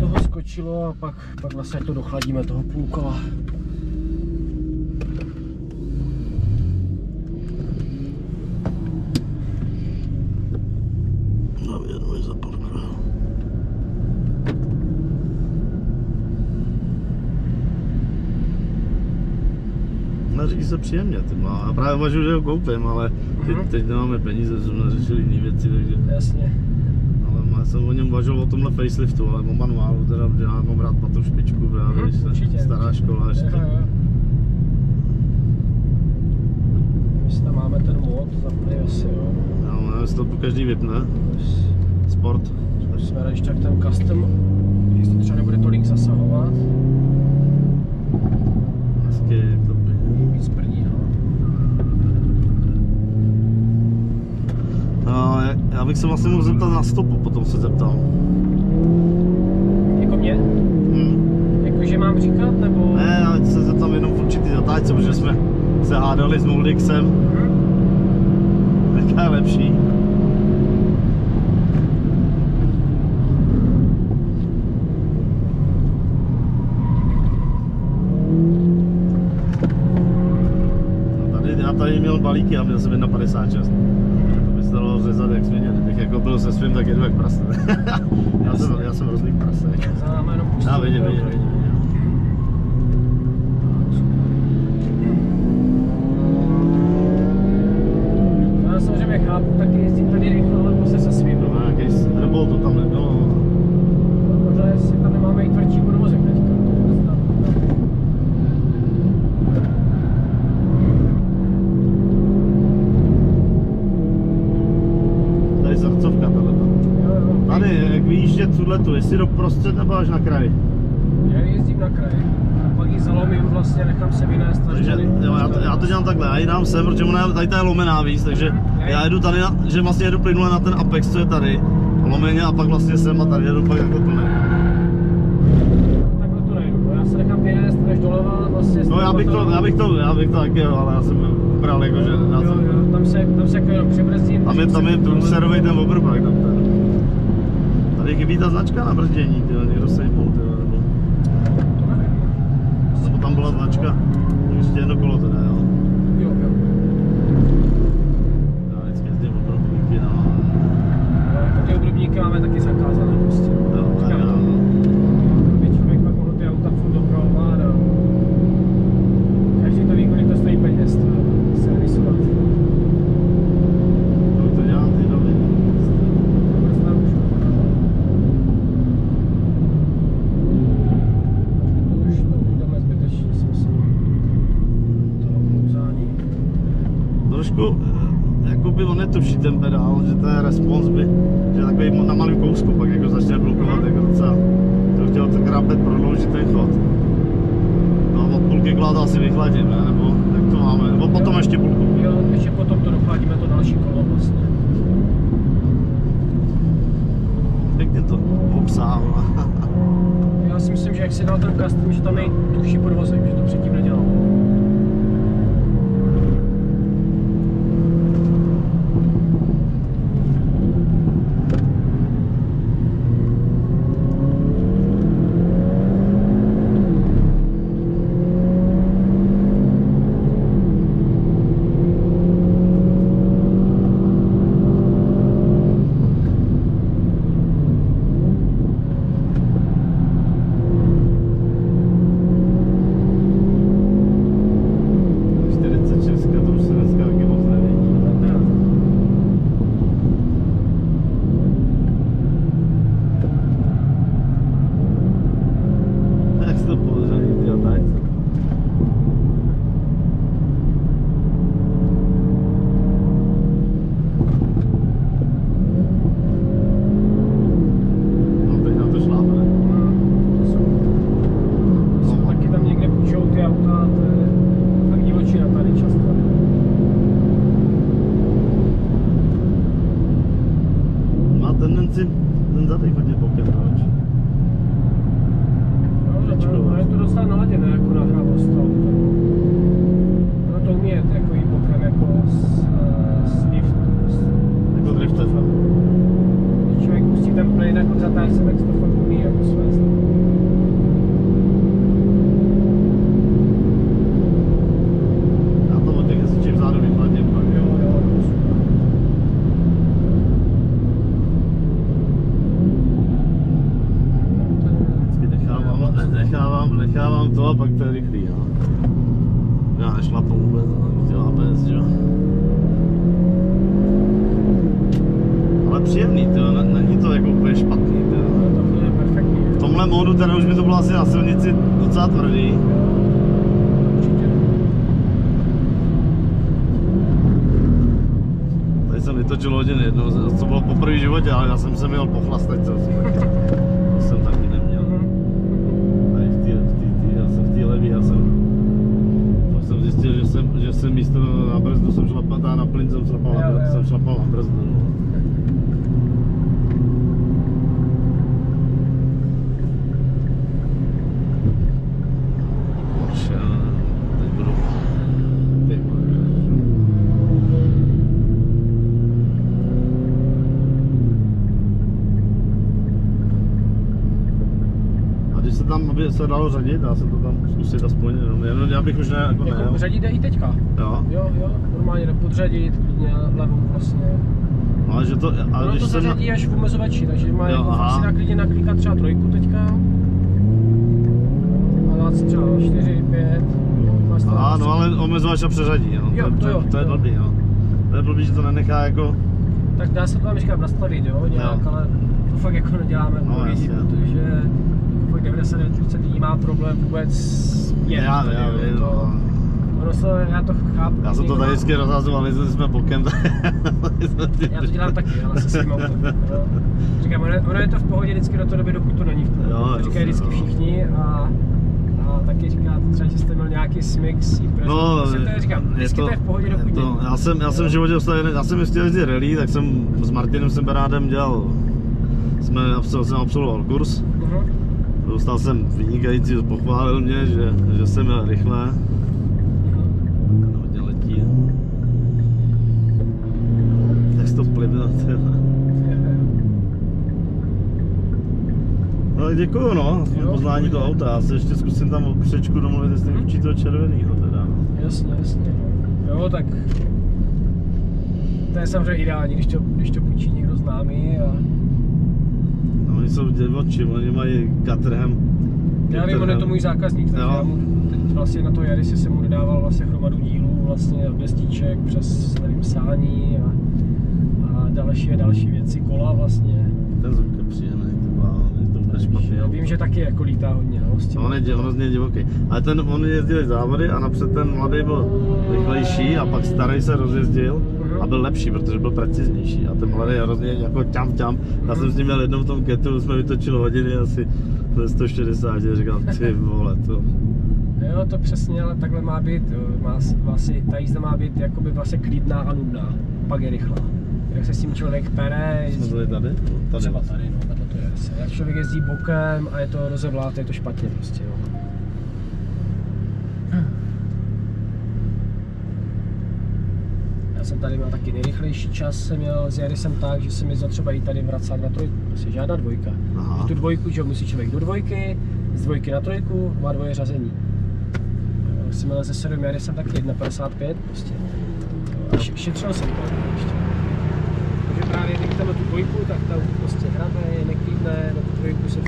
do toho skočilo a pak, pak vlastně to dochladíme toho půl kola. Jenom je zaparkuju. Nařídí se příjemně, ty má. Já právě uvažuji, že ho koupím, ale teď, Mhm. teď nemáme peníze, jsme řešili jiné věci, takže... Jasně. Jsem o něm uvažoval o tomhle faceliftu, ale o manuálu, teda, já mám rád patou špičku, právě, Mhm, když se určitě, stará určitě. škola ještě. Jo. My si tam máme ten mod, zapli asi, jo. Já mám, jestli to po každý vypne, sport. jsme tak ten custom, jestli to třeba nebude tolik zasahovat, Hezky, jak to by. víc prdí, no. No, já- já bych se vlastně mohl zeptat na stopu, potom se zeptal. Jako mě? Hm. Jakože mám říkat, nebo? Ne, já se zeptám jenom v určitý zatáčce, protože jsme se hádali s Moldixem, Hm? jaká je lepší. No tady, já tady měl balíky a měl jsem 1,56. To řezat jak svině, kdybych jako byl se svým, tak jedu jak prase. já, jsem, já jsem rozlík prase. Já vidím, vidím, vidím. Já samozřejmě chápu, taky jezdím tady rychle, ale prostě se svým. No, nějaký rebol to tam nebylo. Možná jestli tam nemáme i tvrdší podvozek teďka. Tady srdcovka tahle. Jo, jo. Tady, jak vyjíždět tuhle tu, jestli do prostřed nebo až na kraj. Já jezdím na kraj. A pak ji zalomím vlastně, nechám se vynést. Takže tady. jo, já, to, já to dělám takhle, já ji dám sem, protože ona je, tady ta je lomená víc, takže já jedu tady, na, že vlastně jedu plynule na ten Apex, co je tady, lomeně a pak vlastně sem a tady jedu pak jako plný. Takhle to nejdu. no. Já se nechám vynést až doleva. Vlastně No já bych to, já bych to, já bych to taky, jo, ale já jsem bral jako, že já Jo, jsem, jo, tam se, tam se jako jenom přibrzdím. tam je, tam je průserový ten obrubák, tam ten. Tady chybí ta značka na brzdění, tyjo, někdo sejmul, tyjo, nebo, To nevím. nebo tam byla značka, ještě jedno kolo teda, jo. Jo, jo. Já vždycky jezdím obrubníky, no. Ale ty obrubníky máme taky zakázané prostě. Jo, tak Říkám, já, Aby člověk pak mohl ty auta furt dopravovat a každý to ví, kolik to stojí peněz, to servisovat. to, to dělám ty doby. Vůbec nauču. To už, to už jdeme zbytečně, si myslím. Toho klouzání. Trošku, eh, jakoby on netuší ten pedál, že ten respons by, že takový na malém kousku pak jako začne blokovat, jako docela. To chtěl tak rápet prodloužit ten chod. No a od půlky to asi vychladím, ne? nebo jak to máme, nebo potom ještě půlku. Jo, ještě potom to dochladíme to další kolo vlastně. Pěkně to obsáhlo. Já si myslím, že jak si dal ten custom, že tam je tuší podvozek, že to předtím nedělal. tendenci ten zadek hodně bokem, proč? No, Tečko. No, je to docela naladěné jako na hravost auto. Ono to umí jet jako jít bokem jako s, eh, s lift, s, Jako drifter. Když člověk pustí to a pak to je rychlý, no. Já nešlapu vůbec, no, chtěl ABS, že jo. Ale příjemný, to není to jako úplně špatný, tyjo. No, to je perfektní. Módu teda už by to bylo asi na silnici docela tvrdý. Tady jsem vytočil hodiny jednou, co bylo poprvé v životě, ale já jsem se měl pochlastat, co jsem taky, to jsem taky neměl. Tady v té, v té, já jsem v té levý, já jsem, pak jsem zjistil, že jsem, že jsem místo na brzdu jsem šlapal, a na plyn jsem šlapal, jsem šlapal na brzdu. no. Porsche, teď budu, ty vole, A když se tam, aby se dalo řadit, dá se to tam zkusit aspoň, jenom, jenom já bych už ne, jako ne, Jako řadit jde i teďka. jo. Jo, jo, normálně jde podřadit, klidně levou vlastně. No, ale že to, ale Ono když to jsem, na- až v omezovači, takže má Jo, jako aha. si dá klidně naklikat třeba trojku teďka. A dát si třeba čtyři, pět. to Aha, no ale omezovač a přeřadí, no. Jo, to, to jo, to, je to jo. blbý, no. To je blbý, že to nenechá jako, Tak dá se to tam říkám nastavit, jo, nějak, Jo. ale to fakt jako neděláme No, no, jasně. Fakt 99% lidí má problém vůbec jet. já, tady, já jo, vím, to, no. Ono se, já to chápu. Já jsem to tady vždycky rozhazoval, my jsme bokem. Já to dělám taky, ale se svým autem. jo. Říkám, ono, ono je to v pohodě vždycky do té doby, dokud to není v pohodě. Jo, to říkají vždycky no. všichni a, a taky říkáte třeba, že jste měl nějaký smix. No, prostě to je, říkám, vždycky to, je v pohodě, dokud je to, já jsem, já jsem v Jo. životě dostal, já jsem chtěl jezdit rally, tak jsem s Martinem Seberádem dělal, jsme, jsem absolvoval kurz, Mhm. Dostal jsem vynikající, pochválil mě, že, že jsem měl rychle, ten hodně letí. Tak to plivne, No tak děkuju no, Jo, poznání pohodě. auta, já se ještě zkusím tam o křečku domluvit, jestli Mhm. určitě toho červenýho teda. Jasně, jasně. Jo, tak to je samozřejmě ideální, když to, když to půjčí někdo známý a oni jsou děvoči, oni mají Caterham. já vím, on je to můj zákazník, takže já mu teď vlastně na to Jarisi jsem mu dodával vlastně hromadu dílů, vlastně od destiček přes, nevím, sání a, a další a další věci, kola vlastně. Ten zvuk je příjemný, to má, je to vůbec špatný. Auto. vím, že taky jako lítá hodně, no, s tím. On je dě- hrozně divoký. Ale ten, on jezdil závody a napřed ten mladý byl rychlejší a pak starý se rozjezdil a byl lepší, protože byl preciznější. A ten mladý je hrozně jako ťam ťam. Já jsem s ním měl jednou v tom ketu, jsme vytočili hodiny asi ze 160 a říkal, ty vole, to. Jo, to přesně, ale takhle má být, jo. Má, vlastně, ta jízda má být jakoby vlastně klidná a nudná, pak je rychlá. Jak se s tím člověk pere, Jsme jezdí, byli tady? Tady. třeba tady, no, takhle to je. Jak člověk jezdí bokem a je to rozevlát, je to špatně prostě, jo. jsem tady měl taky nejrychlejší čas, jsem měl s jsem tak, že jsem jezdil třeba i tady vracák na trojku, asi žádná dvojka. Aha. Tu dvojku, že musí člověk do dvojky, z dvojky na trojku, má dvoje řazení. Eh, jsem měl ze 7 jsem taky 1,55 prostě. A šetřil jsem to ještě. Takže právě, když tam tu dvojku, tak ta prostě hrabe, neklidné na tu dvojku se